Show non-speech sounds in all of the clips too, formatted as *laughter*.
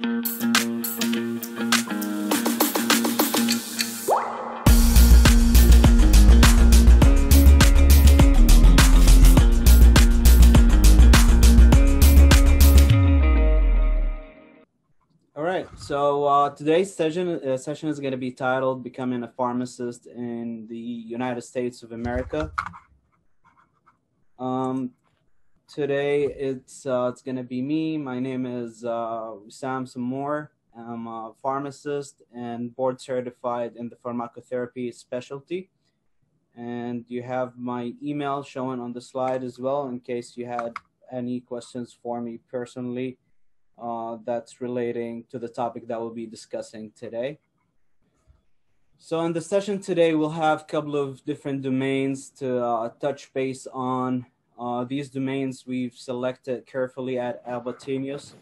All right. So uh, today's session uh, session is going to be titled "Becoming a Pharmacist in the United States of America." Um, today it's uh, it's going to be me. My name is uh, Sam Samour. I'm a pharmacist and board certified in the pharmacotherapy specialty. And you have my email showing on the slide as well in case you had any questions for me personally uh, that's relating to the topic that we'll be discussing today. So in the session today, we'll have a couple of different domains to uh, touch base on. Uh, these domains we've selected carefully at Albatenius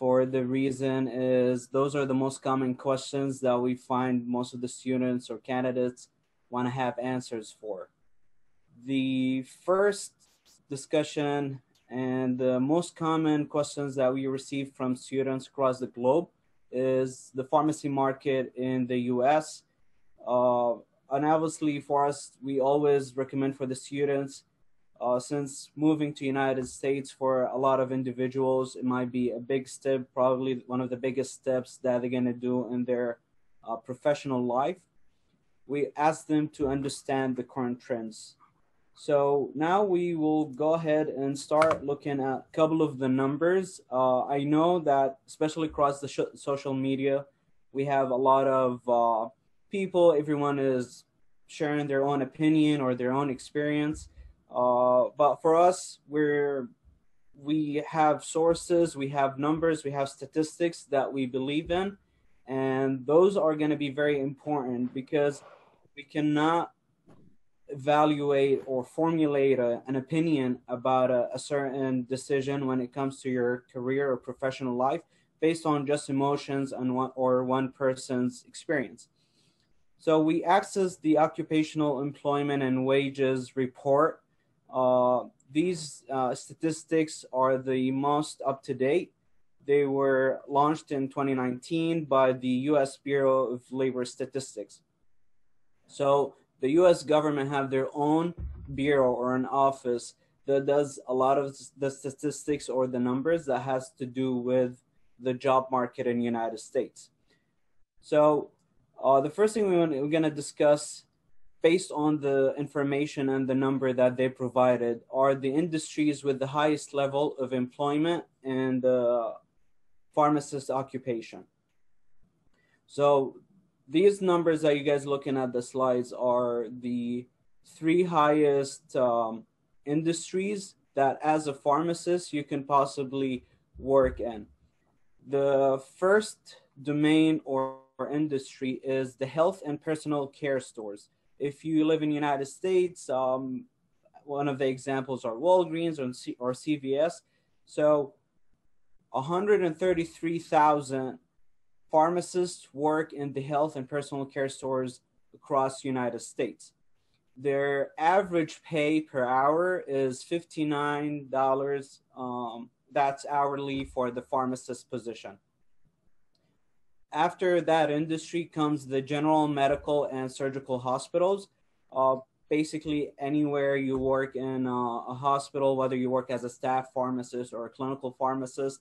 for the reason is those are the most common questions that we find most of the students or candidates want to have answers for. The first discussion and the most common questions that we receive from students across the globe is the pharmacy market in the US. Uh, and obviously for us, we always recommend for the students, uh, since moving to United States for a lot of individuals, it might be a big step, probably one of the biggest steps that they're gonna do in their uh, professional life. We ask them to understand the current trends so now we will go ahead and start looking at a couple of the numbers. Uh, I know that especially across the social media, we have a lot of uh, people, everyone is sharing their own opinion or their own experience. Uh, but for us, we're, we have sources, we have numbers, we have statistics that we believe in. And those are going to be very important because we cannot evaluate or formulate a, an opinion about a, a, certain decision when it comes to your career or professional life based on just emotions and one, or one person's experience. So we access the Occupational Employment and Wages Report. Uh, these uh, statistics are the most up to date. They were launched in 2019 by the US Bureau of Labor Statistics. So the US government have their own bureau or an office that does a lot of the statistics or the numbers that has to do with the job market in United States. So uh, the first thing we want, we're going to discuss based on the information and the number that they provided are the industries with the highest level of employment and the pharmacist occupation. So these numbers that you guys looking at the slides are the three highest um, industries that as a pharmacist you can possibly work in. The first domain or industry is the health and personal care stores. If you live in the United States, um, one of the examples are Walgreens or, C- or CVS. So 133,000 pharmacists work in the health and personal care stores across the United States. Their average pay per hour is $59. Um, that's hourly for the pharmacist position. After that industry comes the general medical and surgical hospitals. Uh, basically, anywhere you work in a, a hospital, whether you work as a staff pharmacist or a clinical pharmacist,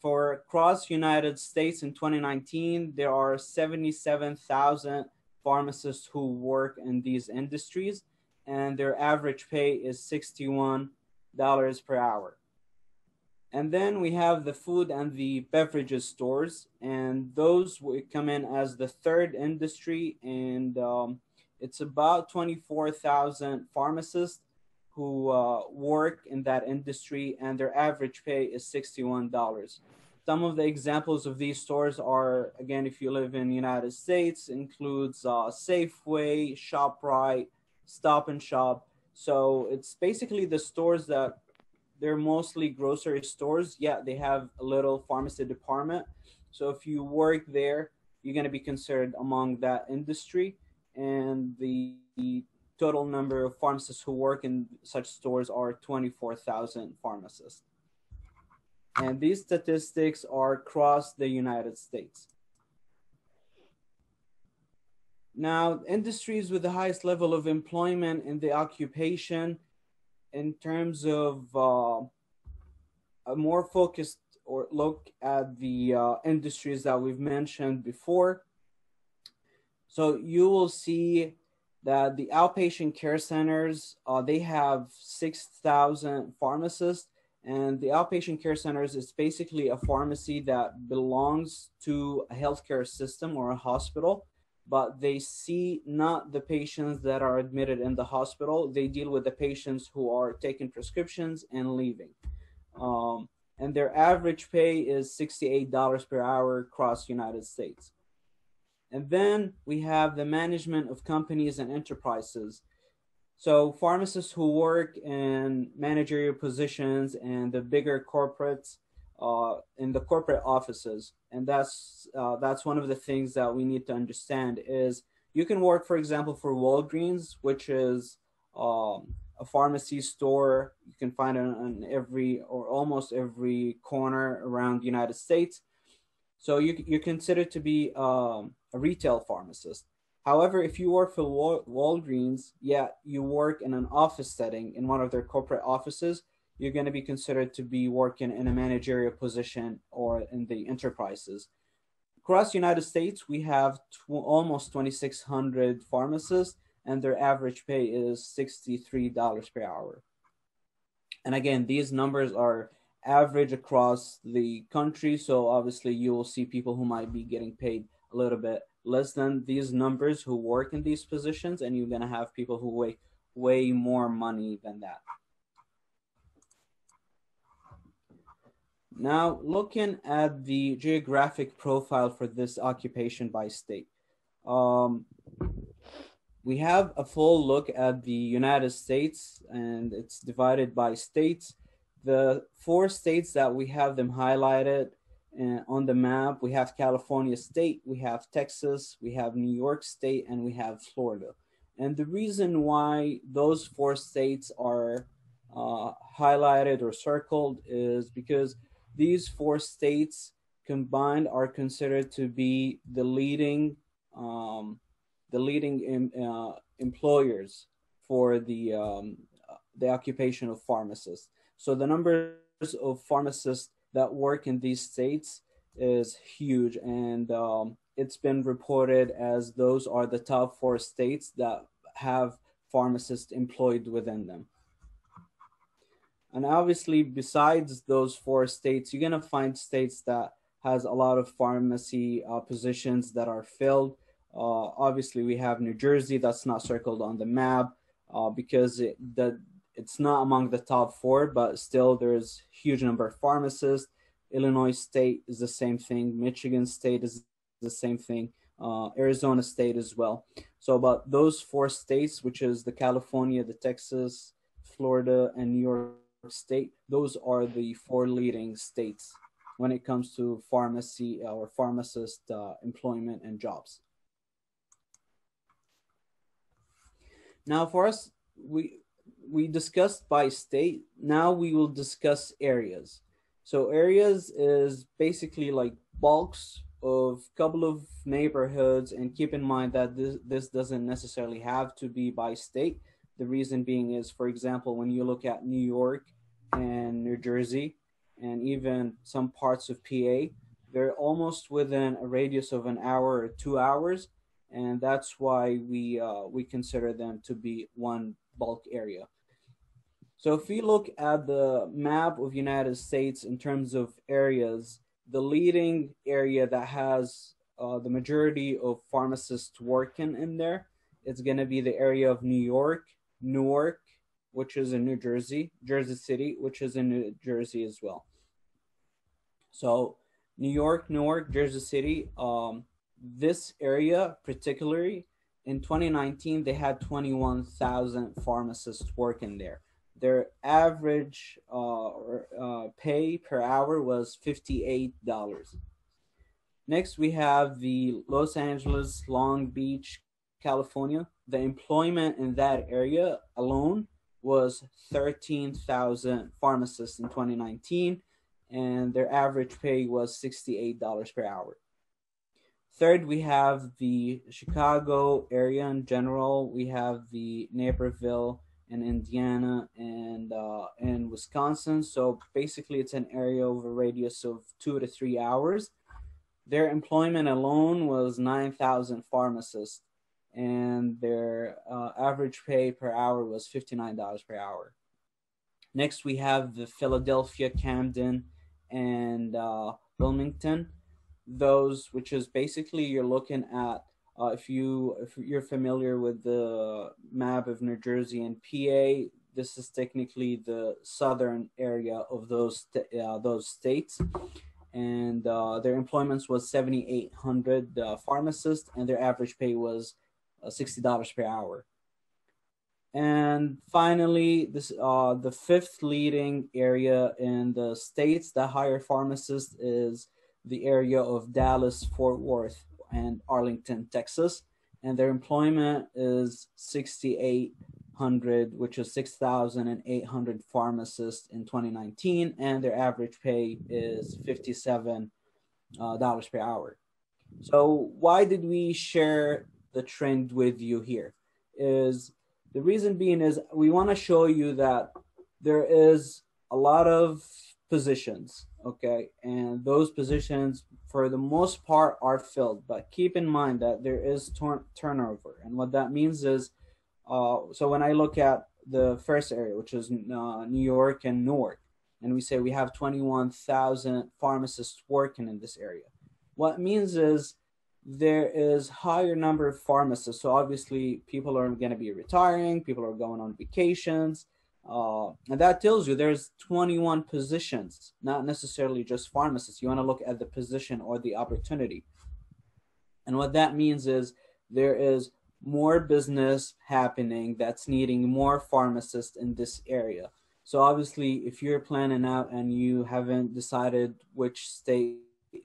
for across United States in 2019, there are 77,000 pharmacists who work in these industries, and their average pay is $61 per hour. And then we have the food and the beverages stores, and those come in as the third industry, and um, it's about 24,000 pharmacists who uh, work in that industry, and their average pay is $61. Some of the examples of these stores are, again, if you live in the United States, includes uh, Safeway, ShopRite, Stop and Shop. So it's basically the stores that they're mostly grocery stores. Yeah, they have a little pharmacy department. So if you work there, you're going to be considered among that industry. And the, the total number of pharmacists who work in such stores are 24,000 pharmacists. And these statistics are across the United States. Now, industries with the highest level of employment in the occupation, in terms of uh, a more focused or look at the uh, industries that we've mentioned before. So you will see that the outpatient care centers, uh, they have 6,000 pharmacists and the outpatient care centers is basically a pharmacy that belongs to a healthcare system or a hospital but they see not the patients that are admitted in the hospital. They deal with the patients who are taking prescriptions and leaving. Um, and their average pay is $68 per hour across United States. And then we have the management of companies and enterprises. So pharmacists who work in managerial positions and the bigger corporates uh, in the corporate offices, and that's uh, that's one of the things that we need to understand is you can work, for example, for Walgreens, which is um, a pharmacy store. You can find it on every or almost every corner around the United States. So you you're considered to be um, a retail pharmacist. However, if you work for Walgreens, yeah, you work in an office setting in one of their corporate offices you're going to be considered to be working in a managerial position or in the enterprises. Across the United States, we have almost 2,600 pharmacists, and their average pay is $63 per hour. And again, these numbers are average across the country, so obviously you will see people who might be getting paid a little bit less than these numbers who work in these positions, and you're going to have people who make way more money than that. Now, looking at the geographic profile for this occupation by state, um, we have a full look at the United States and it's divided by states. The four states that we have them highlighted uh, on the map, we have California state, we have Texas, we have New York state, and we have Florida. And the reason why those four states are uh, highlighted or circled is because these four states combined are considered to be the leading um, the leading uh, employers for the um, the occupation of pharmacists. So the numbers of pharmacists that work in these states is huge, and um, it's been reported as those are the top four states that have pharmacists employed within them. And obviously, besides those four states, you're going to find states that has a lot of pharmacy uh, positions that are filled. Uh, obviously, we have New Jersey that's not circled on the map uh, because it, the, it's not among the top four, but still there's huge number of pharmacists. Illinois State is the same thing. Michigan State is the same thing. Uh, Arizona State as well. So, about those four states, which is the California, the Texas, Florida, and New York state, those are the four leading states when it comes to pharmacy or pharmacist uh, employment and jobs. Now, for us, we we discussed by state. Now we will discuss areas. So areas is basically like bulks of couple of neighborhoods, and keep in mind that this this doesn't necessarily have to be by state. The reason being is, for example, when you look at New York and New Jersey, and even some parts of PA, they're almost within a radius of an hour or two hours, and that's why we uh, we consider them to be one bulk area. So if we look at the map of United States in terms of areas, the leading area that has uh, the majority of pharmacists working in there it's going to be the area of New York, Newark, which is in New Jersey, Jersey City, which is in New Jersey as well. So New York, Newark, Jersey City, um, this area particularly in 2019 they had 21,000 pharmacists working there. Their average uh, uh, pay per hour was $58. Next, we have the Los Angeles, Long Beach, California. The employment in that area alone was 13,000 pharmacists in 2019 and their average pay was $68 per hour. Third, we have the Chicago area in general. We have the Naperville and Indiana and uh, and Wisconsin. So basically, it's an area of a radius of two to three hours. Their employment alone was nine thousand pharmacists, and their uh, average pay per hour was fifty nine dollars per hour. Next, we have the Philadelphia, Camden, and uh, Wilmington. Those, which is basically you're looking at uh, if you if you're familiar with the map of New Jersey and PA, this is technically the southern area of those uh, those states, and uh, their employments was 7,800 uh, pharmacists, and their average pay was uh, sixty dollars per hour. And finally, this uh, the fifth leading area in the states that hire pharmacists is the area of Dallas Fort Worth and Arlington, Texas, and their employment is 6,800, which is 6,800 pharmacists in 2019, and their average pay is 57 uh, dollars per hour. So why did we share the trend with you here? Is the reason being is we want to show you that there is a lot of positions, okay, and those positions for the most part are filled. But keep in mind that there is turnover, and what that means is, uh, so when I look at the first area, which is uh, New York and Newark, and we say we have 21,000 pharmacists working in this area. What means is there is higher number of pharmacists. So obviously people are going to be retiring, people are going on vacations, uh, and that tells you there's 21 positions, not necessarily just pharmacists. You want to look at the position or the opportunity. And what that means is there is more business happening that's needing more pharmacists in this area. So obviously, if you're planning out and you haven't decided which state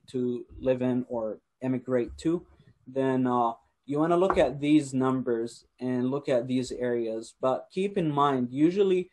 to live in or emigrate to, then uh, you want to look at these numbers and look at these areas. But keep in mind, usually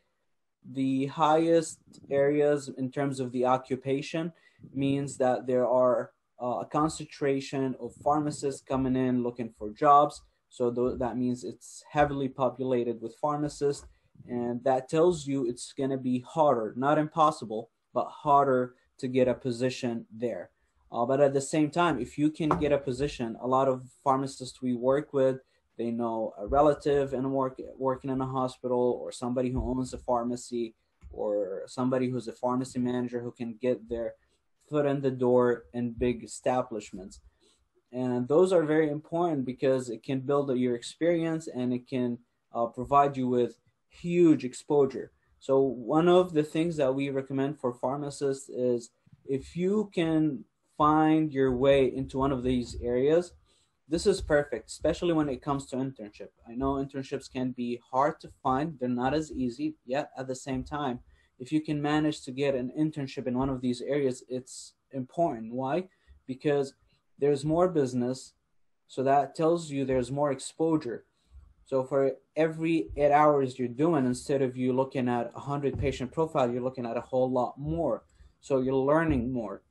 the highest areas in terms of the occupation means that there are uh, a concentration of pharmacists coming in looking for jobs. So th- that means it's heavily populated with pharmacists, and that tells you it's going to be harder, not impossible, but harder to get a position there. Uh, but at the same time, if you can get a position, a lot of pharmacists we work with, they know a relative and work working in a hospital, or somebody who owns a pharmacy, or somebody who's a pharmacy manager who can get their foot in the door in big establishments. And those are very important because it can build your experience and it can uh, provide you with huge exposure. So one of the things that we recommend for pharmacists is if you can find your way into one of these areas, this is perfect, especially when it comes to internship. I know internships can be hard to find, they're not as easy, yet at the same time, if you can manage to get an internship in one of these areas, it's important. Why? Because there's more business, so that tells you there's more exposure. So for every eight hours you're doing, instead of you looking at a hundred patient profile, you're looking at a whole lot more. So you're learning more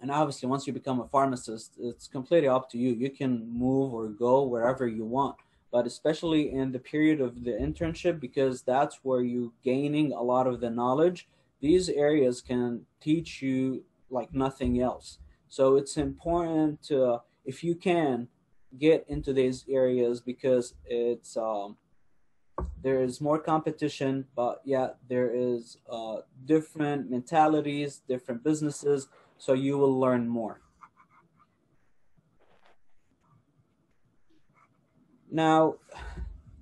and obviously once you become a pharmacist it's completely up to you. You can move or go wherever you want. But especially in the period of the internship because that's where you gaining a lot of the knowledge these areas can teach you like nothing else. So it's important to if you can get into these areas because it's um, there is more competition but yeah there is uh, different mentalities different businesses so you will learn more. Now,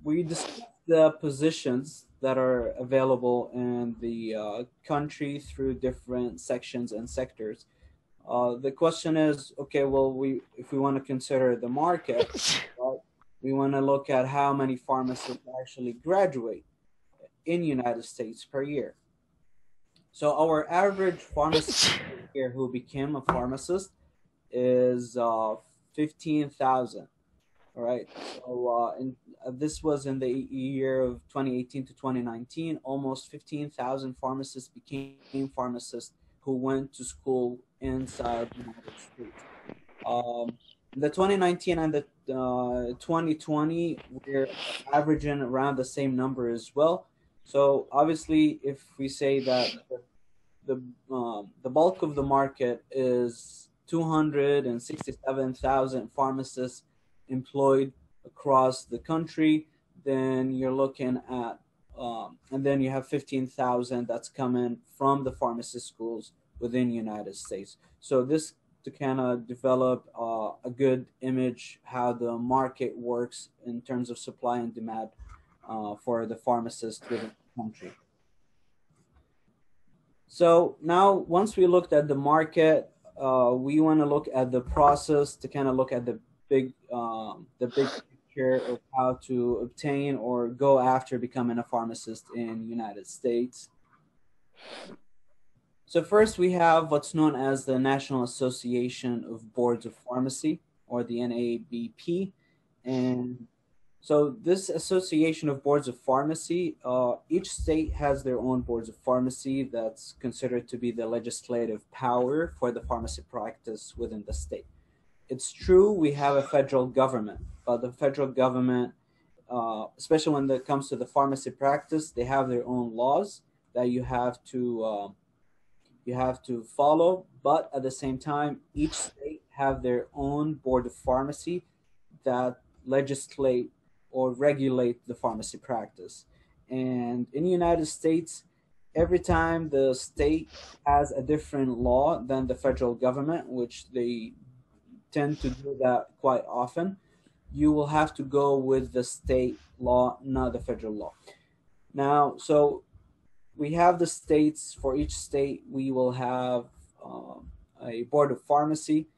we discussed the positions that are available in the uh, country through different sections and sectors. Uh, the question is, okay, well, we if we want to consider the market, *laughs* right, we want to look at how many pharmacists actually graduate in United States per year. So our average pharmacist *laughs* here who became a pharmacist is uh, 15,000. All right. So uh, in, uh, this was in the year of 2018 to 2019. Almost 15,000 pharmacists became pharmacists who went to school inside the United States. Um, the 2019 and the uh, 2020, we're averaging around the same number as well. So obviously, if we say that the um, the bulk of the market is 267,000 pharmacists employed across the country, then you're looking at um, and then you have 15,000 that's coming from the pharmacy schools within United States. So this to kind of develop uh, a good image how the market works in terms of supply and demand uh, for the pharmacists within the country. So now once we looked at the market, uh, we want to look at the process to kind of look at the big um, the big picture of how to obtain or go after becoming a pharmacist in United States. So first we have what's known as the National Association of Boards of Pharmacy or the NABP. And so this Association of Boards of Pharmacy, uh, each state has their own boards of pharmacy that's considered to be the legislative power for the pharmacy practice within the state. It's true we have a federal government, but the federal government, uh, especially when it comes to the pharmacy practice, they have their own laws that you have to uh, you have to follow, but at the same time, each state have their own board of pharmacy that legislate or regulate the pharmacy practice. And in the United States, every time the state has a different law than the federal government, which they tend to do that quite often, you will have to go with the state law, not the federal law. Now, so we have the states for each state we will have um, a board of pharmacy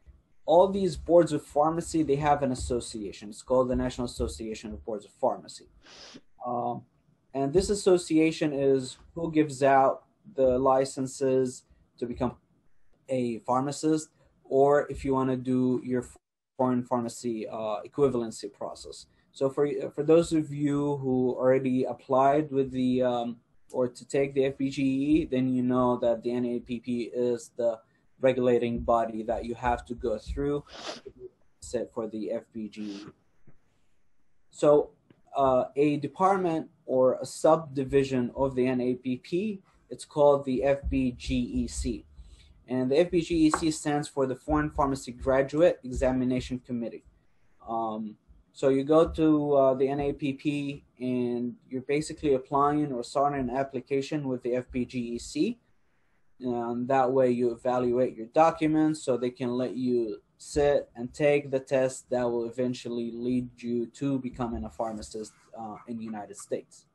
all these boards of pharmacy they have an association. It's called the national association of boards of pharmacy. Um, and this association is who gives out the licenses to become a pharmacist or if you want to do your foreign pharmacy uh, equivalency process. So for for those of you who already applied with the um, or to take the FPGEE, then you know that the NABP is the regulating body that you have to go through set for the FBG. So uh, a department or a subdivision of the NABP, it's called the FPGEC. And the FPGEC stands for the Foreign Pharmacy Graduate Examination Committee. Um, so you go to uh, the NABP and you're basically applying or starting an application with the FPGEC. And that way you evaluate your documents so they can let you sit and take the test that will eventually lead you to becoming a pharmacist uh, in the United States.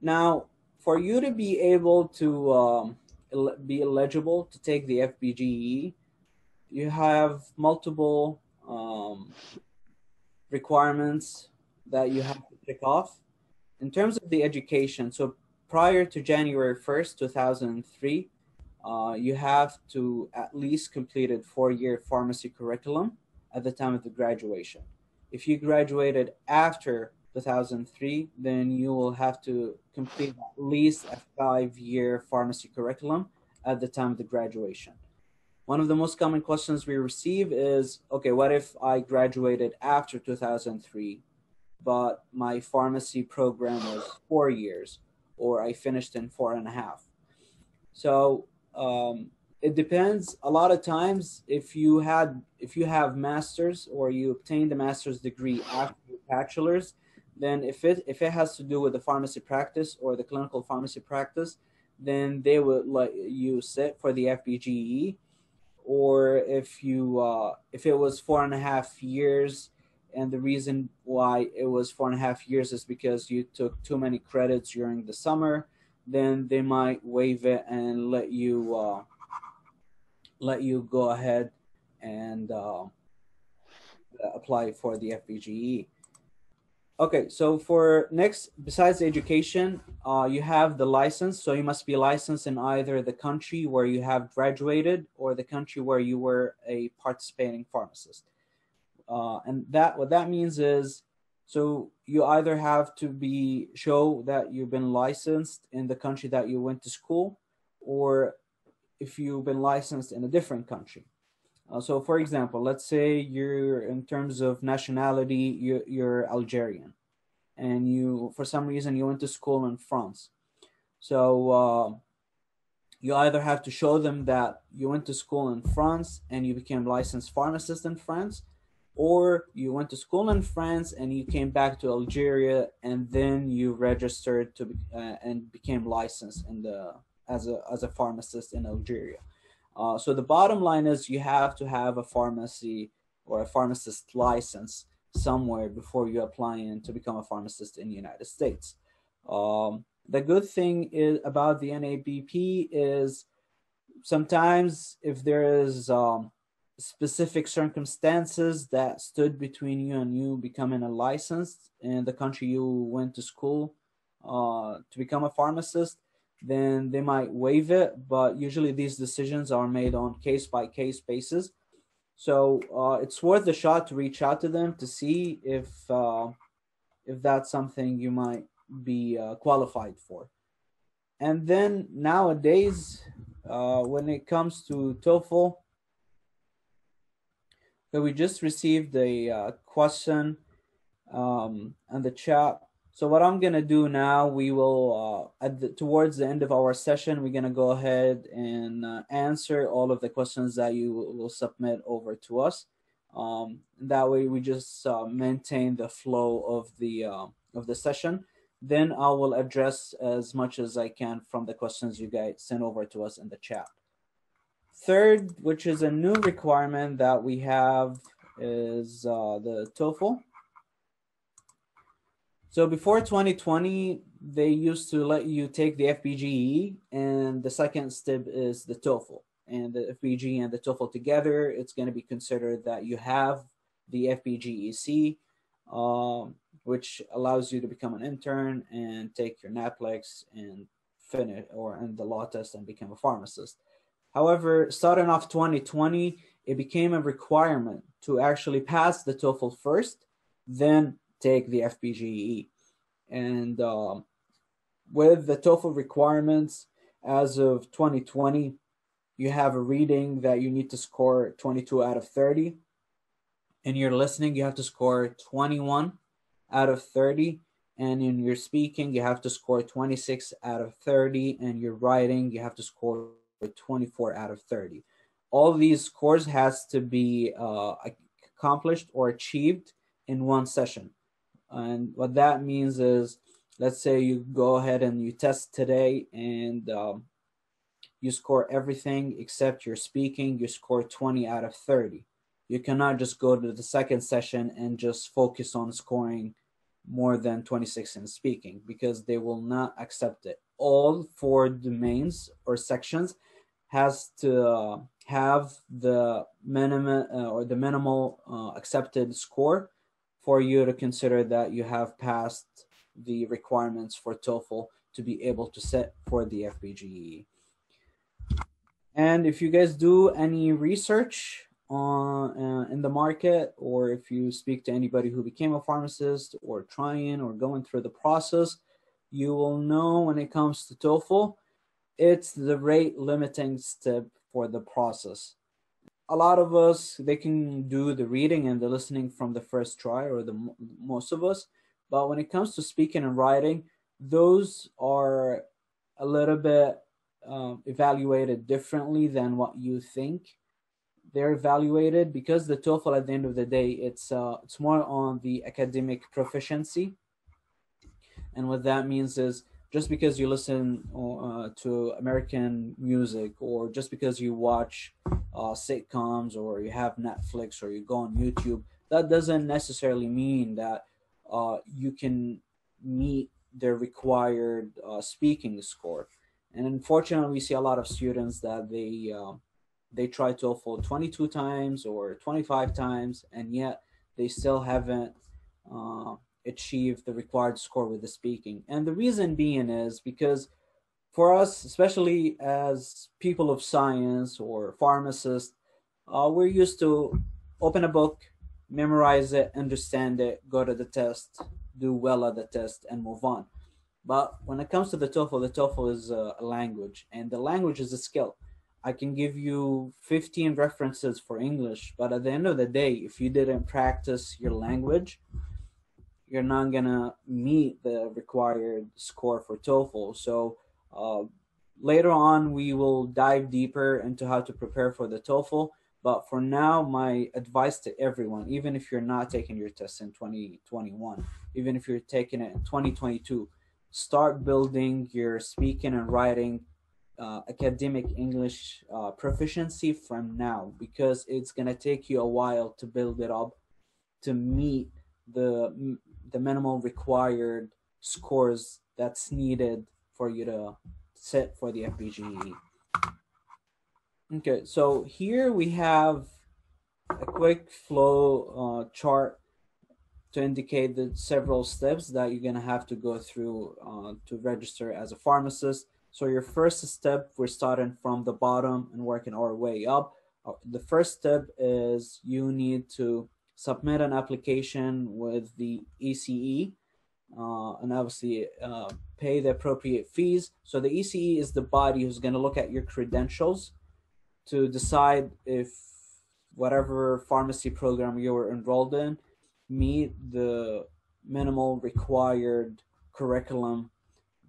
Now, for you to be able to um, be eligible to take the FPGEE, you have multiple um, requirements that you have to tick off. In terms of the education, so prior to January 1st, 2003, uh, you have to at least completed four-year pharmacy curriculum at the time of the graduation. If you graduated after 2003, then you will have to complete at least a five-year pharmacy curriculum at the time of the graduation one of the most common questions we receive is okay what if i graduated after 2003 but my pharmacy program was four years or i finished in four and a half. So um, it depends. A lot of times if you had if you have masters or you obtained a master's degree after your bachelor's then if it if it has to do with the pharmacy practice or the clinical pharmacy practice then they would let you sit for the FPGEE or if you uh, if it was four and a half years and the reason why it was four and a half years is because you took too many credits during the summer then they might waive it and let you uh, let you go ahead and uh, apply for the FPGEE. Okay, so for next, besides education, uh, you have the license. So you must be licensed in either the country where you have graduated or the country where you were a participating pharmacist. Uh, and that what that means is, So you either have to be show that you've been licensed in the country that you went to school, or if you've been licensed in a different country. Uh, so, for example, let's say you're in terms of nationality, you're, you're Algerian, and you for some reason you went to school in France. So uh, you either have to show them that you went to school in France and you became licensed pharmacist in France, or you went to school in France and you came back to Algeria and then you registered to uh, and became licensed in the as a as a pharmacist in Algeria. Uh, so the bottom line is you have to have a pharmacy or a pharmacist license somewhere before you apply in to become a pharmacist in the United States. Um, the good thing is about the NABP is sometimes if there is um, specific circumstances that stood between you and you becoming a licensed in the country you went to school uh, to become a pharmacist, then they might waive it. But usually these decisions are made on case by case basis. So uh, it's worth the shot to reach out to them to see if uh, if that's something you might be uh, qualified for. And then nowadays, uh, when it comes to TOEFL, so we just received a uh, question um, the chat. So what I'm gonna do now, we will uh, at the, towards the end of our session, we're gonna go ahead and uh, answer all of the questions that you will submit over to us. Um, that way, we just uh, maintain the flow of the uh, of the session. Then I will address as much as I can from the questions you guys send over to us in the chat. Third, which is a new requirement that we have, is uh, the TOEFL. So before 2020, they used to let you take the FPGEE, and the second step is the TOEFL. And the FPGEE and the TOEFL together, it's going to be considered that you have the FPGEC, um, which allows you to become an intern and take your NAPLEX and finish or end the law test and become a pharmacist. However, starting off 2020, it became a requirement to actually pass the TOEFL first, then take the FPGEE. And um, with the TOEFL requirements as of 2020, you have a reading that you need to score 22 out of 30. In your listening, you have to score 21 out of 30. And in your speaking, you have to score 26 out of 30. And your writing, you have to score 24 out of 30. All these scores has to be uh, accomplished or achieved in one session. And what that means is, let's say you go ahead and you test today and um, you score everything except your speaking, you score 20 out of 30. You cannot just go to the second session and just focus on scoring more than 26 in speaking because they will not accept it. All four domains or sections has to uh, have the minimum uh, or the minimal uh, accepted score for you to consider that you have passed the requirements for TOEFL to be able to sit for the FPGEE. And if you guys do any research on uh, in the market, or if you speak to anybody who became a pharmacist or trying or going through the process, you will know when it comes to TOEFL it's the rate limiting step for the process. A lot of us, they can do the reading and the listening from the first try, or the most of us. But when it comes to speaking and writing, those are a little bit um, evaluated differently than what you think they're evaluated because the TOEFL at the end of the day it's uh, it's more on the academic proficiency and what that means is just because you listen uh, to American music or just because you watch uh, sitcoms or you have Netflix or you go on YouTube, that doesn't necessarily mean that uh, you can meet the required uh, speaking score. And unfortunately, we see a lot of students that they uh, they try TOEFL 22 times or 25 times, and yet they still haven't uh, achieve the required score with the speaking. And the reason being is because for us, especially as people of science or pharmacists, uh, we're used to open a book, memorize it, understand it, go to the test, do well at the test, and move on. But when it comes to the TOEFL, the TOEFL is a, language, and the language is a skill. I can give you 15 references for English, but at the end of the day, if you didn't practice your language, you're not gonna meet the required score for TOEFL. So uh, later on, we will dive deeper into how to prepare for the TOEFL. But for now, my advice to everyone, even if you're not taking your test in 2021, even if you're taking it in 2022, start building your speaking and writing uh, academic English uh, proficiency from now because it's going to take you a while to build it up to meet the the minimal required scores that's needed for you to sit for the FPGEE. Okay, so here we have a quick flow uh, chart to indicate the several steps that you're going to have to go through uh, to register as a pharmacist. So your first step, we're starting from the bottom and working our way up. Uh, the first step is you need to submit an application with the ECE uh, and obviously uh, pay the appropriate fees. So the ECE is the body who's going to look at your credentials to decide if whatever pharmacy program you were enrolled in meet the minimal required curriculum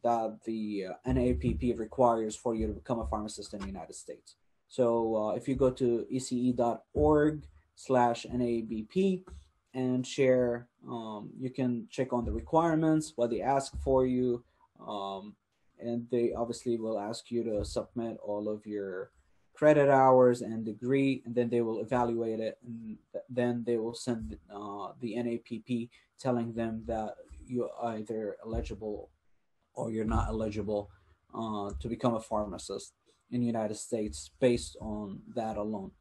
that the uh, NABP requires for you to become a pharmacist in the United States. So uh, if you go to ece.org slash NABP and share, um, you can check on the requirements, what they ask for you, um, and they obviously will ask you to submit all of your credit hours and degree, and then they will evaluate it, and then they will send uh, the NABP telling them that you're either eligible or you're not eligible uh, to become a pharmacist in the United States based on that alone.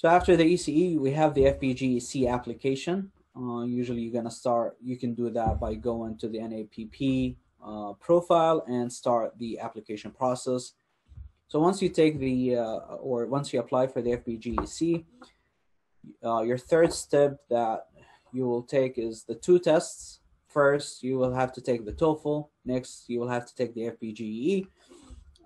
So after the ECE, we have the FPGEC application. Uh, usually you're gonna start, you can do that by going to the NABP uh, profile and start the application process. So once you take the, uh, or once you apply for the FPGEC, uh, your third step that you will take is the two tests. First, you will have to take the TOEFL. Next, you will have to take the FPGEE.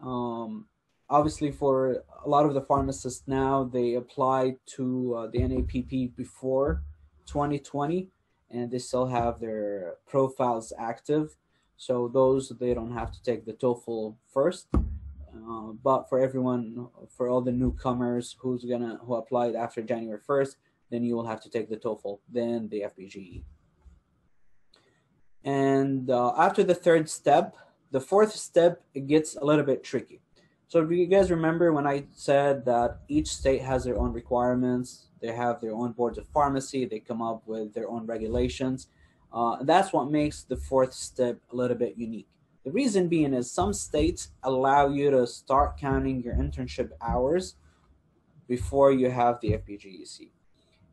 Um, obviously, for a lot of the pharmacists now, they apply to uh, the NABP before 2020, and they still have their profiles active. So those, they don't have to take the TOEFL first. Uh, but for everyone, for all the newcomers who's gonna who applied after January 1st, then you will have to take the TOEFL, then the FPGEE. And uh, after the third step, the fourth step gets a little bit tricky. So do you guys remember when I said that each state has their own requirements? They have their own boards of pharmacy. They come up with their own regulations. Uh, that's what makes the fourth step a little bit unique. The reason being is some states allow you to start counting your internship hours before you have the FPGEC.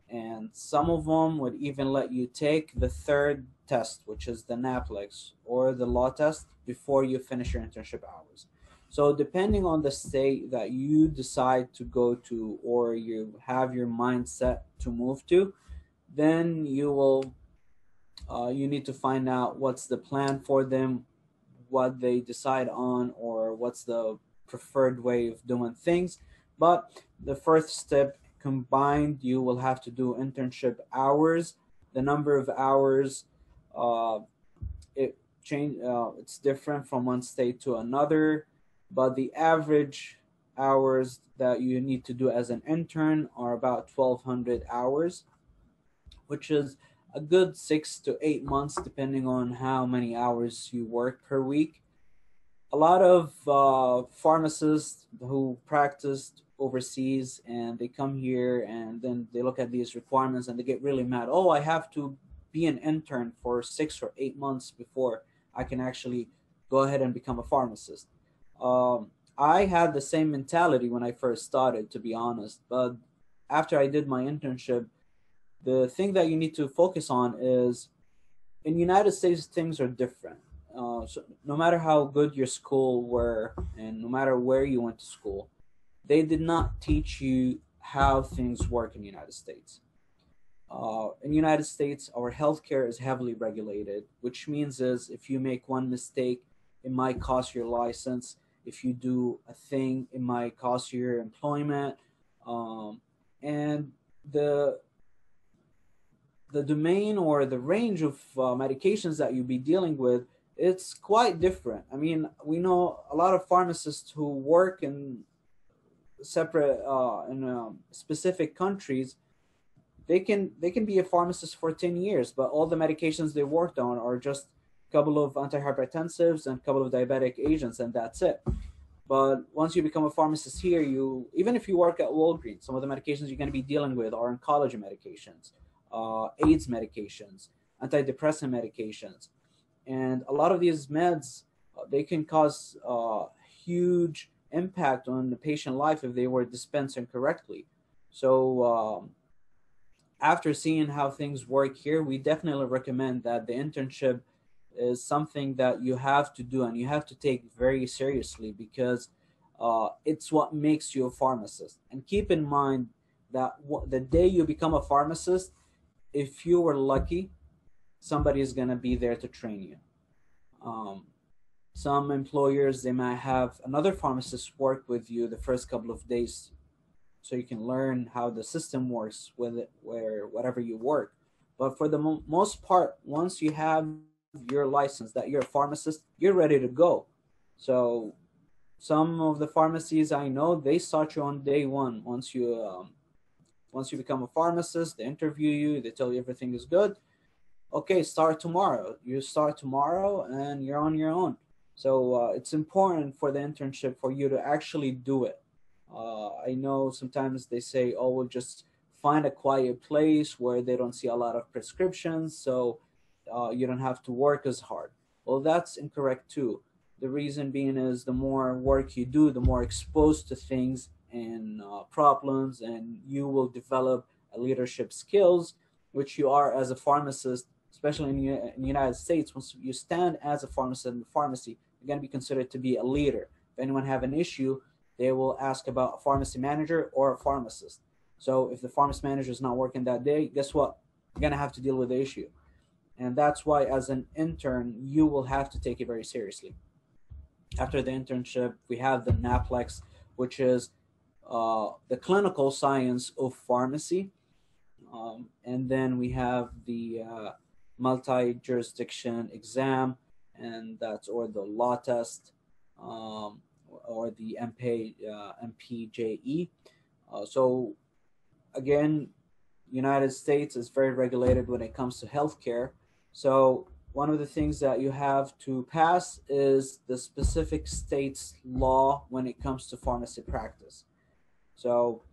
And some of them would even let you take the third test, which is the NAPLEX or the law test, before you finish your internship hours. So depending on the state that you decide to go to or you have your mindset to move to, then you will uh, you need to find out what's the plan for them, what they decide on or what's the preferred way of doing things. But the first step combined, you will have to do internship hours. The number of hours, uh, it change. Uh, it's different from one state to another, but the average hours that you need to do as an intern are about 1,200 hours, which is a good six to eight months, depending on how many hours you work per week. A lot of uh, pharmacists who practiced overseas and they come here and then they look at these requirements and they get really mad. Oh, I have to be an intern for six or eight months before I can actually go ahead and become a pharmacist. Um, I had the same mentality when I first started, to be honest. But after I did my internship, the thing that you need to focus on is in the United States things are different. Uh, so no matter how good your school were and no matter where you went to school, they did not teach you how things work in the United States. uh, in the United States, our healthcare is heavily regulated, which means is if you make one mistake, it might cost your license. If you do a thing, it might cost you your employment. Um, and the the domain or the range of uh, medications that you'll be dealing with it's quite different i mean we know a lot of pharmacists who work in separate uh, in um, specific countries they can they can be a pharmacist for 10 years but all the medications they worked on are just couple of antihypertensives and a couple of diabetic agents and that's it. But once you become a pharmacist here you even if you work at walgreens some of the medications you're going to be dealing with are oncology medications uh, aids medications antidepressant medications. And a lot of these meds uh, they can cause uh, huge impact on the patient life if they were dispensed incorrectly so um, after seeing how things work here, we definitely recommend that the internship is something that you have to do and you have to take very seriously because uh, it's what makes you a pharmacist. And keep in mind that the day you become a pharmacist, if you were lucky, somebody is going to be there to train you. Um, some employers, they might have another pharmacist work with you the first couple of days so you can learn how the system works with it where whatever you work but for the mo- most part once you have your license that you're a pharmacist you're ready to go. So some of the pharmacies i know they start you on day one. Once you um, once you become a pharmacist they interview you they tell you everything is good. Okay start tomorrow. You start tomorrow and you're on your own. So uh, it's important for the internship for you to actually do it. Uh, I know sometimes they say, oh, we'll just find a quiet place where they don't see a lot of prescriptions, so uh, you don't have to work as hard. Well, that's incorrect too. The reason being is the more work you do, the more exposed to things and uh, problems, and you will develop leadership skills, which you are as a pharmacist, especially in, in the United States. Once you stand as a pharmacist in the pharmacy, you're going to be considered to be a leader. If anyone have an issue, they will ask about a pharmacy manager or a pharmacist. So if the pharmacy manager is not working that day, guess what? You're gonna have to deal with the issue. And that's why as an intern, you will have to take it very seriously. After the internship, we have the NAPLEX, which is uh, the clinical science of pharmacy. Um, and then we have the uh, multi-jurisdiction exam, and that's or the law test. Um, or the MP, uh, MPJE. Uh, so again, United States is very regulated when it comes to healthcare. So one of the things that you have to pass is the specific state's law when it comes to pharmacy practice. So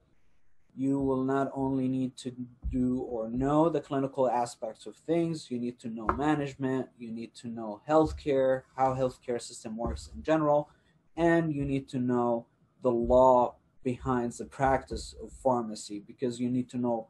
you will not only need to do or know the clinical aspects of things, you need to know management, you need to know healthcare, how healthcare system works in general, and you need to know the law behind the practice of pharmacy because you need to know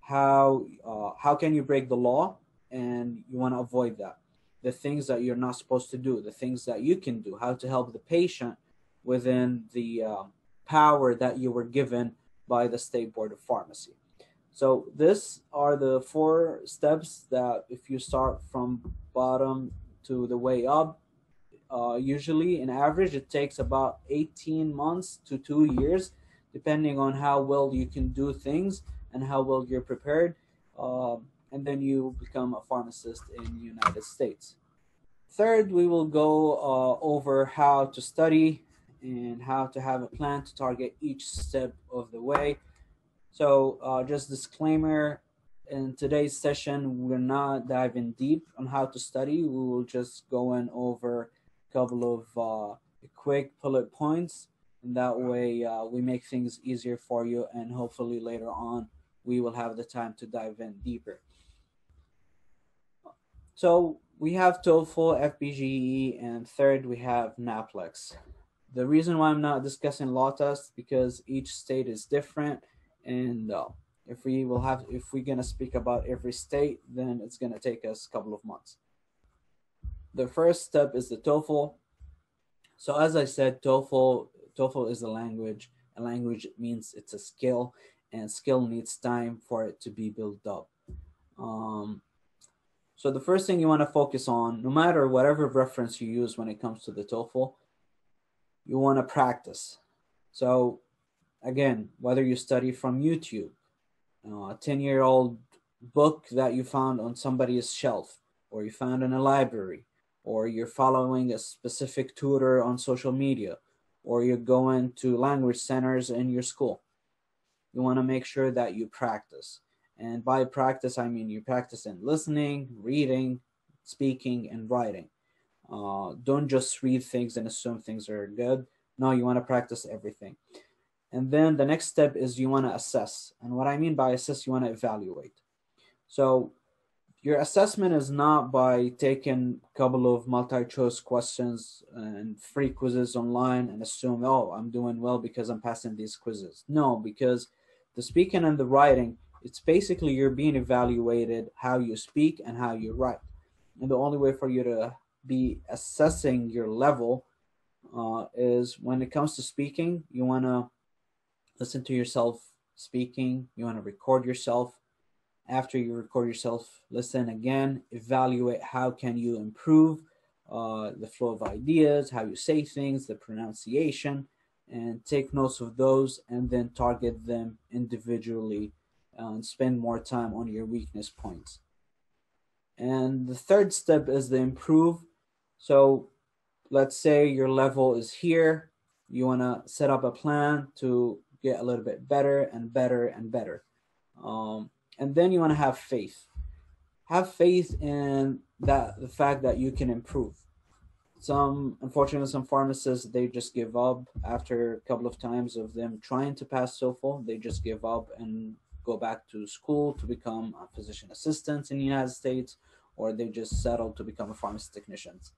how uh, how can you break the law and you want to avoid that the things that you're not supposed to do the things that you can do how to help the patient within the uh, power that you were given by the state board of pharmacy so this are the four steps that if you start from bottom to the way up uh, usually, in average, it takes about 18 months to two years, depending on how well you can do things and how well you're prepared. Um, and then you become a pharmacist in the United States. Third, we will go uh, over how to study and how to have a plan to target each step of the way. So, uh, just disclaimer in today's session, we're not diving deep on how to study. We will just go in over a couple of uh, quick bullet points and that way uh, we make things easier for you and hopefully later on we will have the time to dive in deeper so we have TOEFL, FPGEE, and third we have NAPLEX. The reason why I'm not discussing law tests because each state is different, and uh, if we will have if we're gonna speak about every state, then it's gonna take us a couple of months the first step is the TOEFL. So as I said, TOEFL TOEFL is a language. A language means it's a skill, and skill needs time for it to be built up. Um, so the first thing you want to focus on, no matter whatever reference you use when it comes to the TOEFL, you want to practice. So again, whether you study from YouTube, a 10 year old book that you found on somebody's shelf, or you found in a library, or you're following a specific tutor on social media, or you're going to language centers in your school. You want to make sure that you practice. And by practice, I mean you practice in listening, reading, speaking, and writing. Uh, don't just read things and assume things are good. No, you want to practice everything. And then the next step is you want to assess. And what I mean by assess, you want to evaluate. So your assessment is not by taking a couple of multi-choice questions and free quizzes online and assume, oh, I'm doing well because I'm passing these quizzes. No, because the speaking and the writing it's basically you're being evaluated how you speak and how you write. And the only way for you to be assessing your level uh, is when it comes to speaking, you want to listen to yourself speaking, you want to record yourself. After you record yourself, listen again, evaluate how can you improve uh, the flow of ideas, how you say things, the pronunciation, and take notes of those and then target them individually and spend more time on your weakness points. And the third step is the improve. So let's say your level is here. You want to set up a plan to get a little bit better and better and better. Um, and then you want to have faith. Have faith in that the fact that you can improve. Some, unfortunately, some pharmacists they just give up after a couple of times of them trying to pass TOEFL. They just give up and go back to school to become a physician assistant in the United States, or they just settle to become a pharmacy technicians.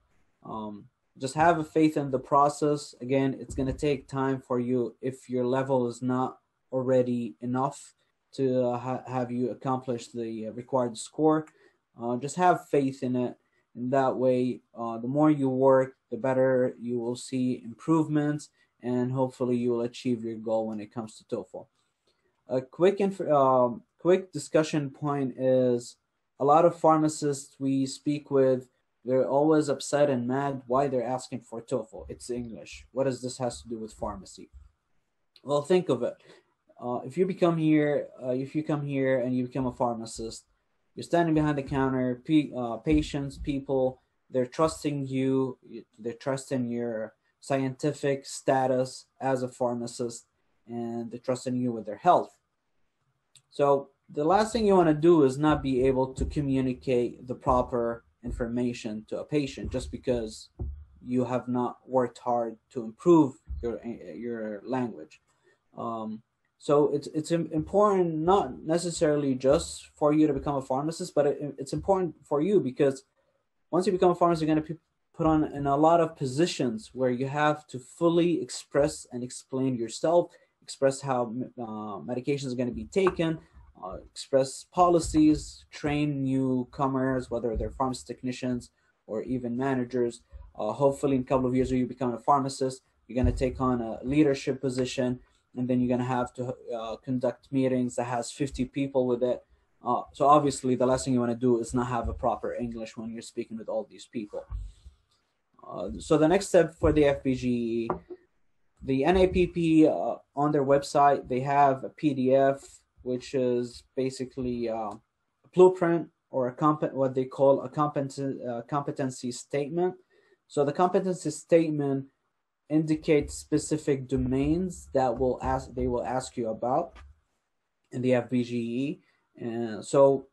Um, just have a faith in the process. Again, it's going to take time for you if your level is not already enough to uh, ha- have you accomplish the required score. Uh, just have faith in it. In that way, uh, the more you work, the better you will see improvements, and hopefully, you will achieve your goal when it comes to TOEFL. A quick inf- uh, quick discussion point is a lot of pharmacists we speak with they're always upset and mad why they're asking for TOEFL. It's English. What does this has to do with pharmacy? Well, think of it. Uh, if you become here, uh, if you come here and you become a pharmacist, you're standing behind the counter. P- uh, patients, people, they're trusting you. They're trusting your scientific status as a pharmacist, and they're trusting you with their health. So the last thing you want to do is not be able to communicate the proper information to a patient just because you have not worked hard to improve your your language. Um, so it's it's important not necessarily just for you to become a pharmacist, but it, it's important for you because once you become a pharmacist, you're going to be put on in a lot of positions where you have to fully express and explain yourself express how uh, medications are going to be taken, uh, express policies, train newcomers, whether they're pharmacy technicians or even managers. Uh, hopefully, in a couple of years, when you become a pharmacist, you're going to take on a leadership position, and then you're going to have to uh, conduct meetings that has 50 people with it. Uh, so obviously, the last thing you want to do is not have a proper English when you're speaking with all these people. Uh, so the next step for the FPGEE the NABP uh, on their website they have a PDF which is basically uh, a blueprint or a comp- what they call a uh, competency statement. So the competency statement indicates specific domains that will ask they will ask you about in the FPGEE, and so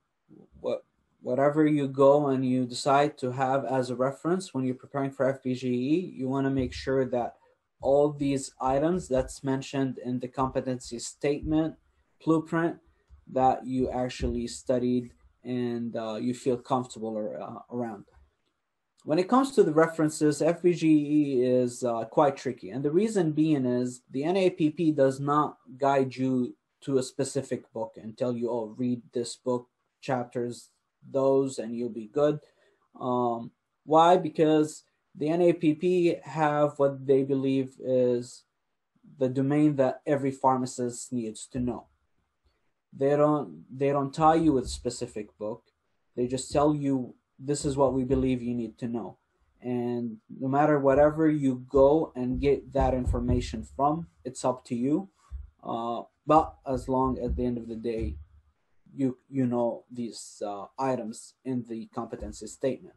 what whatever you go and you decide to have as a reference when you're preparing for FPGEE, you want to make sure that all these items that's mentioned in the competency statement blueprint that you actually studied and uh, you feel comfortable or, uh, around. When it comes to the references, FPGEE is uh, quite tricky. And the reason being is the NABP does not guide you to a specific book and tell you, oh, read this book, chapters, those, and you'll be good. Um, why? Because the NABP have what they believe is the domain that every pharmacist needs to know. they don't they don't tie you with a specific book. They just tell you this is what we believe you need to know. And no matter whatever you go and get that information from it's up to you. Uh, but as long at the end of the day you you know these uh, items in the competency statement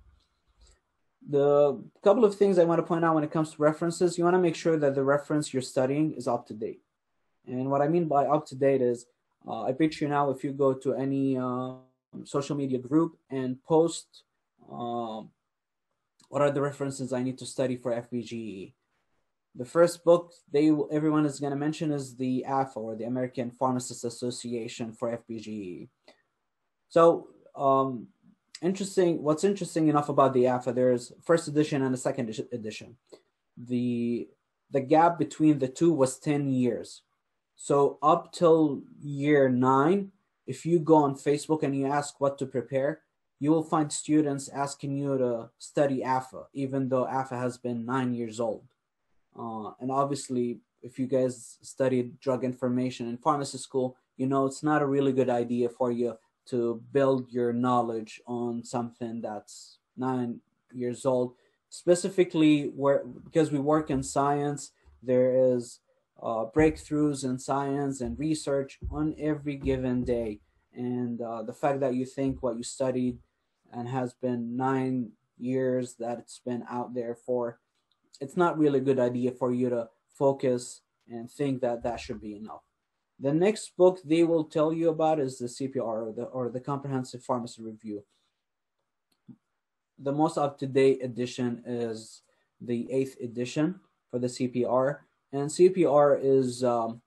the couple of things i want to point out when it comes to references you want to make sure that the reference you're studying is up to date and what i mean by up to date is uh, I bet you now if you go to any uh, social media group and post um, what are the references I need to study for FPGE. The first book they everyone is going to mention is the APHA or the American Pharmacists Association for FPGE. So um, interesting. What's interesting enough about the APHA? There's first edition and the second edition. The the gap between the two was ten years. So up till year nine, if you go on Facebook and you ask what to prepare, you will find students asking you to study APHA, even though APHA has been nine years old. Uh, and obviously, if you guys studied drug information in pharmacy school, you know it's not a really good idea for you to build your knowledge on something that's nine years old. Specifically, where because we work in science, there is uh, breakthroughs in science and research on every given day. And uh, the fact that you think what you studied and has been nine years that it's been out there for, it's not really a good idea for you to focus and think that that should be enough. The next book they will tell you about is the CPR or the, or the Comprehensive Pharmacy Review. The most up to date edition is the eighth edition for the CPR and CPR is um,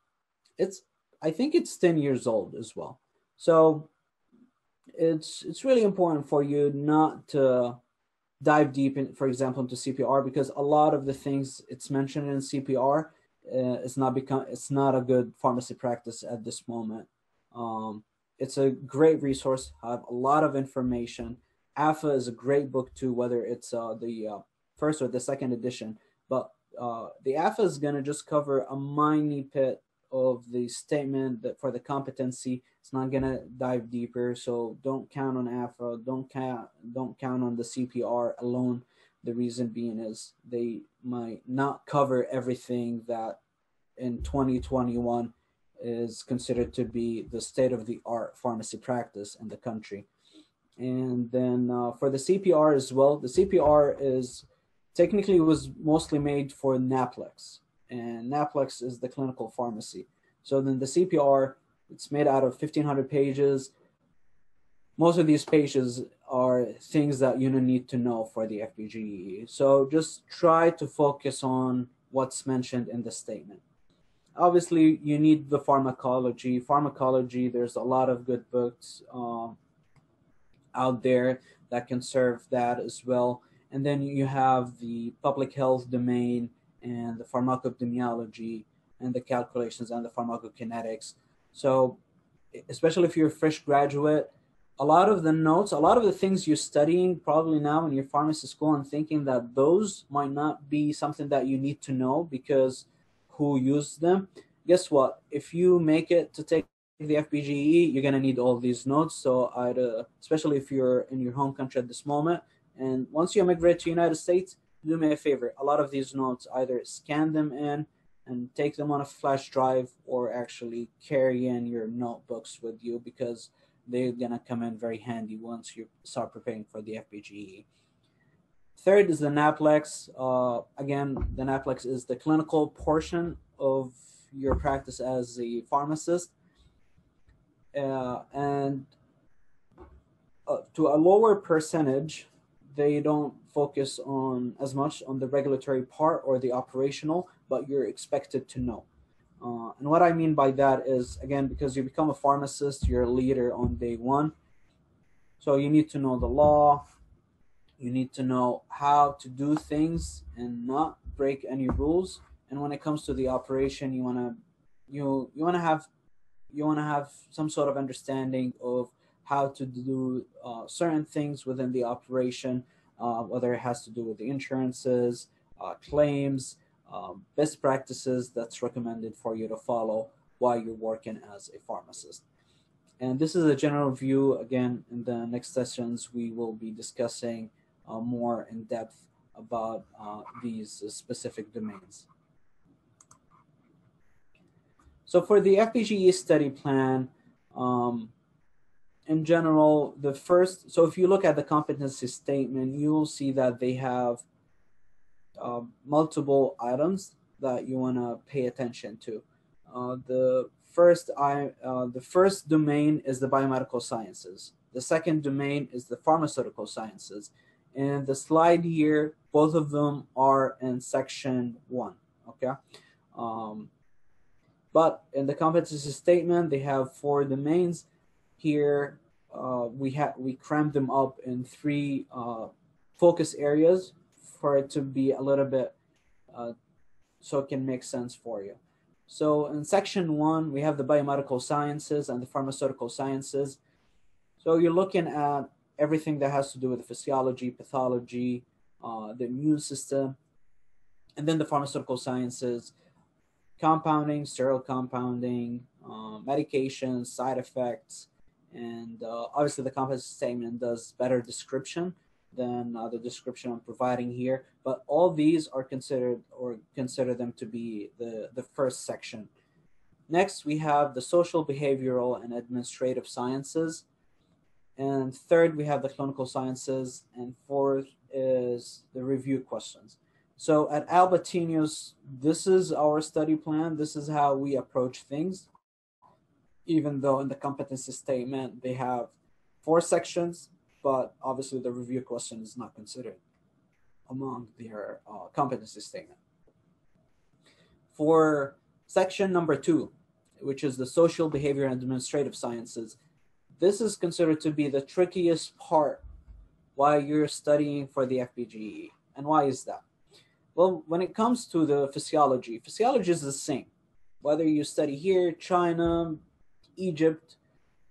it's I think it's 10 years old as well. So it's it's really important for you not to dive deep in, for example, into CPR because a lot of the things it's mentioned in CPR uh, it's not become it's not a good pharmacy practice at this moment. Um, it's a great resource. I Have a lot of information. APHA is a great book too, whether it's uh, the uh, first or the second edition. But uh, the APHA is going to just cover a minor bit of the statement that for the competency. It's not going to dive deeper, so don't count on APHA. Don't count. Don't count on the CPR alone. The reason being is they might not cover everything that in 2021 is considered to be the state of the art pharmacy practice in the country. And then uh, for the CPR as well, the CPR is technically was mostly made for NAPLEX, and NAPLEX is the clinical pharmacy. So then the CPR, it's made out of 1,500 pages. Most of these pages are things that you need to know for the FPGE. So just try to focus on what's mentioned in the statement. Obviously, you need the pharmacology. Pharmacology, there's a lot of good books um, out there that can serve that as well and then you have the public health domain and the pharmacoepidemiology and the calculations and the pharmacokinetics. So, especially if you're a fresh graduate, a lot of the notes, a lot of the things you're studying probably now in your pharmacy school, and thinking that those might not be something that you need to know because who used them. Guess what? If you make it to take the FPGE, you're gonna need all these notes. So I'd, uh, especially if you're in your home country at this moment, and once you immigrate to United States, do me a favor. A lot of these notes, either scan them in and take them on a flash drive or actually carry in your notebooks with you because they're to come in very handy once you start preparing for the FPGE. Third is the NAPLEX. Uh, again, the NAPLEX is the clinical portion of your practice as a pharmacist. Uh, and uh, to a lower percentage, they don't focus on as much on the regulatory part or the operational, but you're expected to know. Uh, and what I mean by that is, again, because you become a pharmacist, you're a leader on day one. So you need to know the law. You need to know how to do things and not break any rules. And when it comes to the operation, you want to you you want to have you want to have some sort of understanding of how to do uh, certain things within the operation, uh, whether it has to do with the insurances, uh, claims, um, best practices that's recommended for you to follow while you're working as a pharmacist. And this is a general view. Again, in the next sessions, we will be discussing uh, more in depth about uh, these specific domains. So for the FPGE study plan, um, in general, the first, so if you look at the competency statement, you will see that they have uh, multiple items that you want to pay attention to. Uh, the first, I, uh, the first domain is the biomedical sciences. The second domain is the pharmaceutical sciences. And the slide here, both of them are in section one, okay? Um, but in the competency statement, they have four domains. Here, uh, we have we crammed them up in three uh, focus areas for it to be a little bit uh, so it can make sense for you. So in section one, we have the biomedical sciences and the pharmaceutical sciences. So you're looking at everything that has to do with physiology, pathology, uh, the immune system, and then the pharmaceutical sciences, compounding, sterile compounding, uh, medications, side effects, and uh, obviously the competency statement does better description than uh, the description I'm providing here. But all these are considered or consider them to be the, the first section. Next, we have the social, behavioral, and administrative sciences. And third, we have the clinical sciences. And fourth is the review questions. So at Albatenius, this is our study plan. This is how we approach things. Even though in the competency statement, they have four sections, but obviously the review question is not considered among their uh, competency statement. For section number two, which is the social, behavior, and administrative sciences, this is considered to be the trickiest part while you're studying for the FPGE. And why is that? Well, when it comes to the physiology, physiology is the same. Whether you study here, China, Egypt,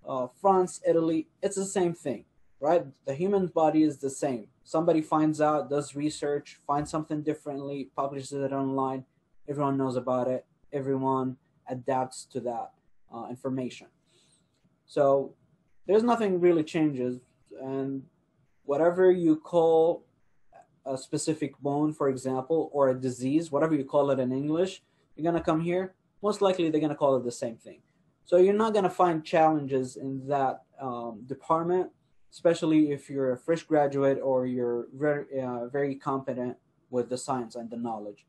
uh, France, Italy, it's the same thing right? The human body is the same. Somebody finds out, does research, finds something differently, publishes it online. Everyone knows about it. Everyone adapts to that uh, information. So there's nothing really changes, and whatever you call a specific bone, for example, or a disease, whatever you call it in English, you're gonna come here. Most likely, they're gonna call it the same thing. So you're not gonna find challenges in that um, department especially if you're a fresh graduate or you're very, uh, very competent with the science and the knowledge.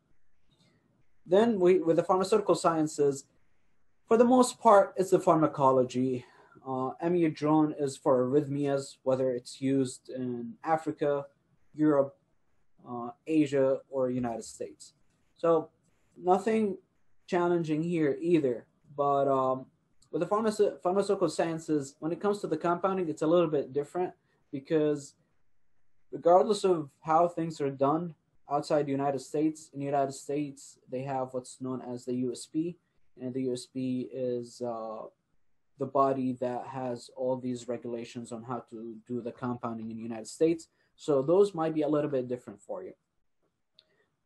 Then we, with the pharmaceutical sciences, for the most part, it's the pharmacology. Uh, drone is for arrhythmias, whether it's used in Africa, Europe, uh, Asia, or United States. So nothing challenging here either. But um, with the pharmace- pharmaceutical sciences, when it comes to the compounding, it's a little bit different because regardless of how things are done outside the United States, in the United States, they have what's known as the USP, and the USP is uh, the body that has all these regulations on how to do the compounding in the United States. So those might be a little bit different for you.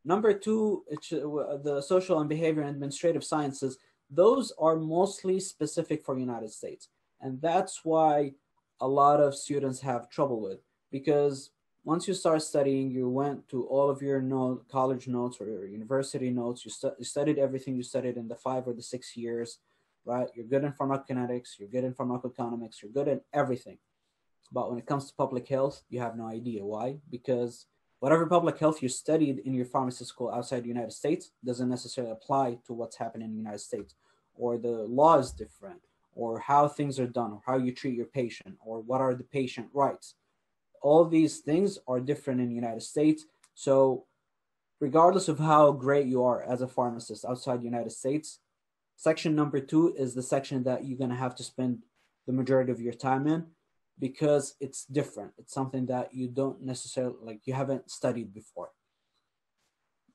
Number two, uh, the social and behavior and administrative sciences those are mostly specific for United States. And that's why a lot of students have trouble with because once you start studying, you went to all of your note, college notes or your university notes, you, stu- you studied everything you studied in the five or the six years, right? You're good in pharmacokinetics, you're good in pharmacoeconomics, you're good in everything. But when it comes to public health, you have no idea why, because whatever public health you studied in your pharmacy school outside the United States doesn't necessarily apply to what's happening in the United States, or the law is different, or how things are done, or how you treat your patient, or what are the patient rights. All these things are different in the United States. So, regardless of how great you are as a pharmacist outside the United States, section number two is the section that you're going to have to spend the majority of your time in because it's different. It's something that you don't necessarily like, you haven't studied before.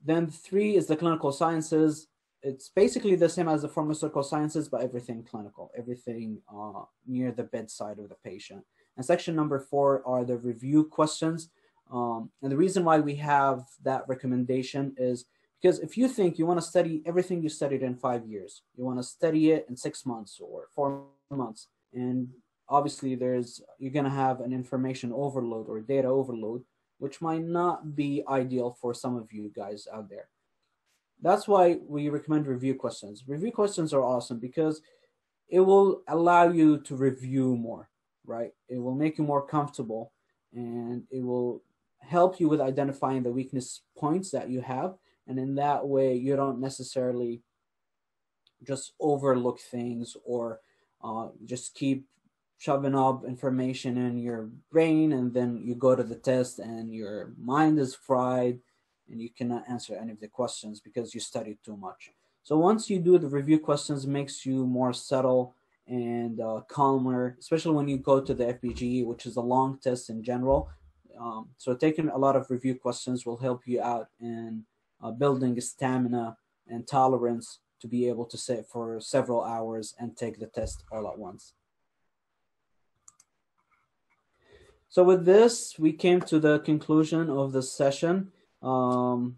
Then three is the clinical sciences. It's basically the same as the pharmaceutical sciences, but everything clinical, everything uh, near the bedside of the patient. And section number four are the review questions. Um, and the reason why we have that recommendation is because if you think you want to study everything you studied in five years, you want to study it in six months or four months, and obviously there's you're going to have an information overload or data overload which might not be ideal for some of you guys out there. That's why we recommend review questions. Review questions are awesome because it will allow you to review more right? It will make you more comfortable and it will help you with identifying the weakness points that you have. And in that way you don't necessarily just overlook things or uh, just keep shoving up information in your brain and then you go to the test and your mind is fried and you cannot answer any of the questions because you studied too much. So once you do the review questions makes you more subtle and uh, calmer especially when you go to the fpge which is a long test in general. Um, so taking a lot of review questions will help you out in uh, building stamina and tolerance to be able to sit for several hours and take the test all at once So with this, we came to the conclusion of the session. Um,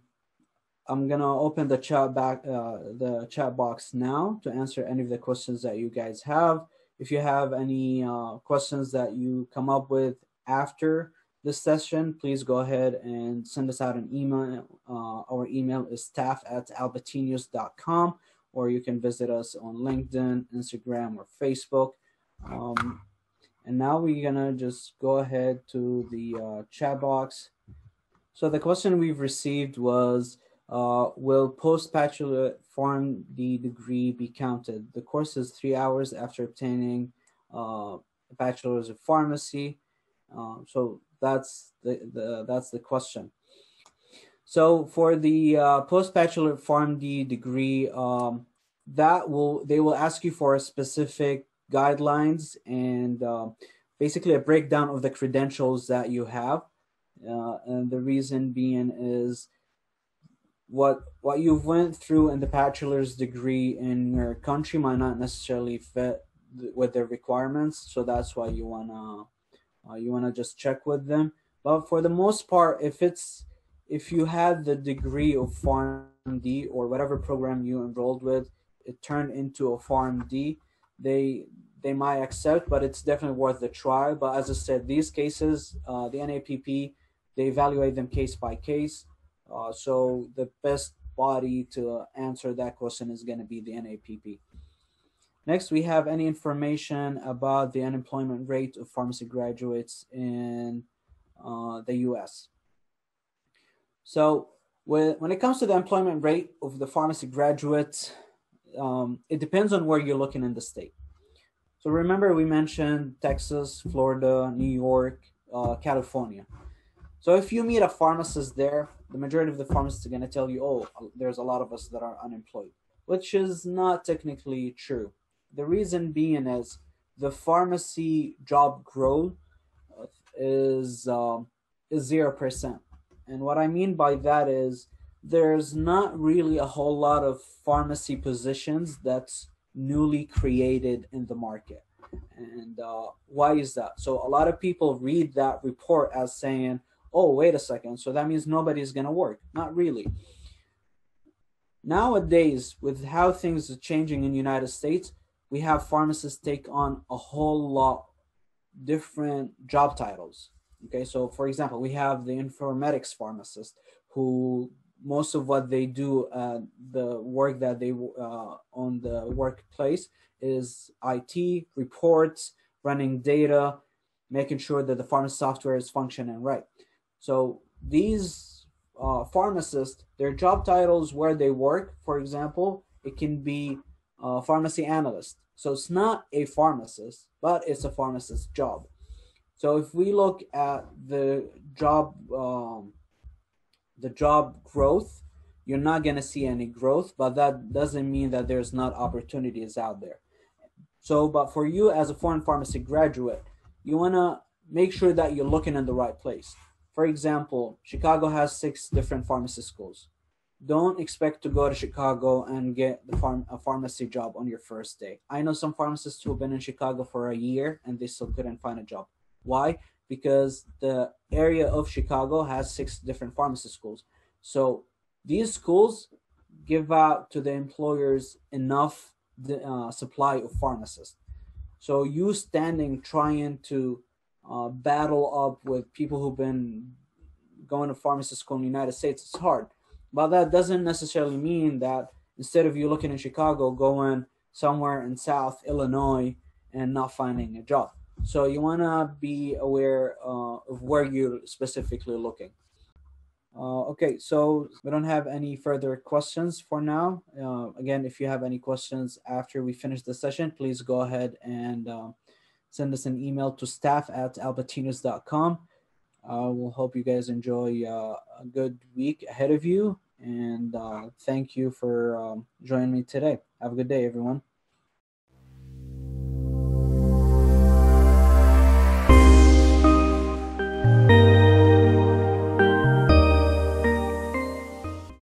I'm gonna open the chat back, uh, the chat box now to answer any of the questions that you guys have. If you have any uh, questions that you come up with after this session, please go ahead and send us out an email. Uh, our email is staff at albatenius.com, or you can visit us on LinkedIn, Instagram, or Facebook. Um, and now we're gonna just go ahead to the uh, chat box. So the question we've received was, uh, will post-bachelor PharmD degree be counted? The course is three hours after obtaining uh, a bachelor's of pharmacy. Um, so that's the, the that's the question. So for the uh, post-bachelor PharmD degree, um, that will they will ask you for a specific guidelines and uh, basically a breakdown of the credentials that you have. Uh, and the reason being is what what you've went through in the bachelor's degree in your country might not necessarily fit th- with their requirements. So that's why you wanna uh, you wanna just check with them. But for the most part, if it's if you had the degree of PharmD or whatever program you enrolled with, it turned into a PharmD they they might accept, but it's definitely worth the try. But as I said, these cases, uh, the NABP, they evaluate them case by case. Uh, so the best body to answer that question is going to be the NABP. Next, we have any information about the unemployment rate of pharmacy graduates in uh, the US. So when, when it comes to the employment rate of the pharmacy graduates, um, it depends on where you're looking in the state. So remember, we mentioned Texas, Florida, New York, uh, California. So if you meet a pharmacist there, the majority of the pharmacists are going to tell you, oh, there's a lot of us that are unemployed, which is not technically true. The reason being is the pharmacy job growth is um, is zero percent, and what I mean by that is there's not really a whole lot of pharmacy positions that's newly created in the market. And uh, why is that? So a lot of people read that report as saying, oh, wait a second, so that means nobody's going to work. Not really. Nowadays, with how things are changing in the United States, we have pharmacists take on a whole lot different job titles. Okay, so for example, we have the informatics pharmacist who most of what they do, uh, the work that they uh, on the workplace is IT reports, running data, making sure that the pharmacy software is functioning right. So these uh, pharmacists, their job titles where they work, for example, it can be a pharmacy analyst. So it's not a pharmacist, but it's a pharmacist's job. So if we look at the job um, the job growth, you're not going to see any growth, but that doesn't mean that there's not opportunities out there. So, but for you as a foreign pharmacy graduate, you want to make sure that you're looking in the right place. For example, Chicago has six different pharmacy schools. Don't expect to go to Chicago and get the a pharmacy job on your first day. I know some pharmacists who have been in Chicago for a year and they still couldn't find a job. Why? Because the area of Chicago has six different pharmacy schools. So these schools give out to the employers enough the, uh, supply of pharmacists. So you standing trying to uh, battle up with people who've been going to pharmacy school in the United States, it's hard. But that doesn't necessarily mean that instead of you looking in Chicago, going somewhere in South Illinois and not finding a job. So you want to be aware uh, of where you're specifically looking. Uh, okay, so we don't have any further questions for now. Uh, again, if you have any questions after we finish the session, please go ahead and uh, send us an email to staff at albatenius.com. Uh, we'll hope you guys enjoy uh, a good week ahead of you. And uh, thank you for um, joining me today. Have a good day, everyone.